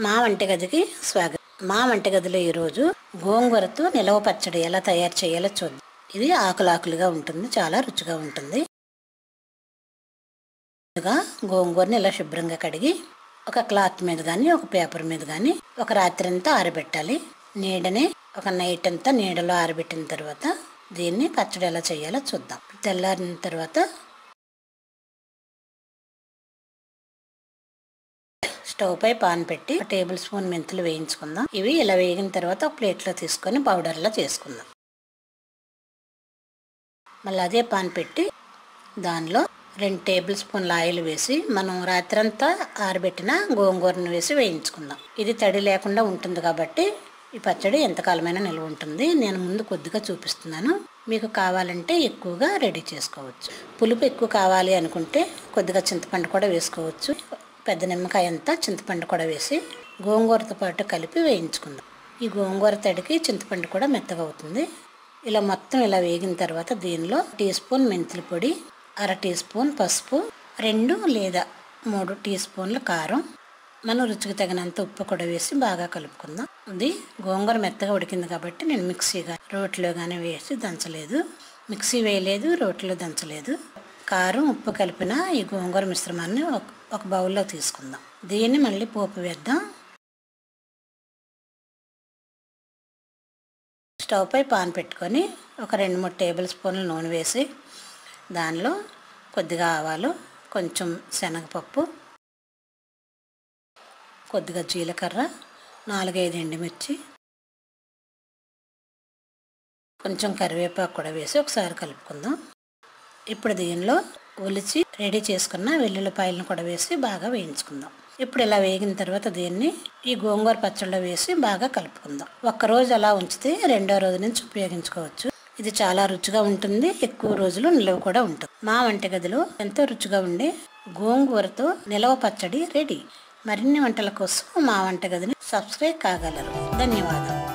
మా వంటగదికి స్వాగతం. మా వంటగదిలో ఈరోజు గోంగూరతో నిలవ పచ్చడి ఎలా తయారు చేయాలో చూద్దాం. ఇది ఆకులాకులుగా ఉంటుంది చాలా రుచిగా ఉంటుంది. ముందుగా గోంగూరని ఇలా శుభ్రంగా కడిగి ఒక క్లాత్ మీద కానీ ఒక పేపర్ మీద కానీ ఒక రాత్రి అంతా ఆరబెట్టాలి. నీడని ఒక నైట్ అంతా నీడలో ఆరబెట్టిన తర్వాత దీన్ని పచ్చడి ఎలా చేయాలో చూద్దాం. తెల్లారిన తర్వాత స్టవ్ పై పాన్ పెట్టి టేబుల్ స్పూన్ మెంతులు వేయించుకుందాం. ఇవి ఇలా వేగిన తర్వాత ఒక ప్లేట్లో తీసుకొని పౌడర్లా చేసుకుందాం. మళ్ళీ అదే పాన్ పెట్టి దానిలో రెండు టేబుల్ స్పూన్ల ఆయిల్ వేసి మనం రాత్రంతా ఆరబెట్టిన గోంగూరను వేసి వేయించుకుందాం. ఇది తడి లేకుండా ఉంటుంది కాబట్టి ఈ పచ్చడి ఎంతకాలమైనా నిల్వ ఉంటుంది. నేను ముందు కొద్దిగా చూపిస్తున్నాను. మీకు కావాలంటే ఎక్కువగా రెడీ చేసుకోవచ్చు. పులుపు ఎక్కువ కావాలి అనుకుంటే కొద్దిగా చింతపండు కూడా వేసుకోవచ్చు. పెద్ద నిమ్మకాయ అంతా చింతపండు కూడా వేసి గోంగూరతో పాటు కలిపి వేయించుకుందాం. ఈ గోంగూర తడికి చింతపండు కూడా మెత్తగా అవుతుంది. ఇలా మొత్తం ఇలా వేగిన తర్వాత దీనిలో టీ స్పూన్ మెంతుల పొడి అర టీ స్పూన్ పసుపు రెండు లేదా మూడు టీ స్పూన్ల కారం. మనం రుచికి తగినంత ఉప్పు కూడా వేసి బాగా కలుపుకుందాం. ఇది గోంగూర మెత్తగా ఉడికింది కాబట్టి నేను మిక్సీగా రోట్లో కానీ వేసి దంచలేదు. మిక్సీ వేయలేదు రోట్లో దంచలేదు. కారం ఉప్పు కలిపిన ఈ గోంగూర మిశ్రమాన్ని ఒక ఒక బౌల్లో తీసుకుందాం. దీన్ని మళ్ళీ పోపు వేద్దాం. స్టవ్ పై పాన్ పెట్టుకొని ఒక రెండు మూడు టేబుల్ స్పూన్లు నూనె వేసి దానిలో కొద్దిగా ఆవాలు కొంచెం శనగపప్పు కొద్దిగా జీలకర్ర నాలుగైదు ఎండుమిర్చి కొంచెం కరివేపాకు కూడా వేసి ఒకసారి కలుపుకుందాం. ఇప్పుడు దీనిలో ఒలిచి రెడీ చేసుకున్న వెల్లుల్లిపాయలను కూడా వేసి బాగా వేయించుకుందాం. ఇప్పుడు ఇలా వేగిన తర్వాత దీన్ని ఈ గోంగూర పచ్చళ్ళు వేసి బాగా కలుపుకుందాం. ఒక్కరోజు అలా ఉంచితే రెండో రోజు నుంచి ఉపయోగించుకోవచ్చు. ఇది చాలా రుచిగా ఉంటుంది ఎక్కువ రోజులు నిల్వ కూడా ఉంటుంది. మా వంటగదిలో ఎంతో రుచిగా ఉండే గోంగూరతో నిలవ పచ్చడి రెడీ. మరిన్ని వంటల కోసం మా వంటగదిని సబ్స్క్రైబ్ కాగలరు. ధన్యవాదాలు.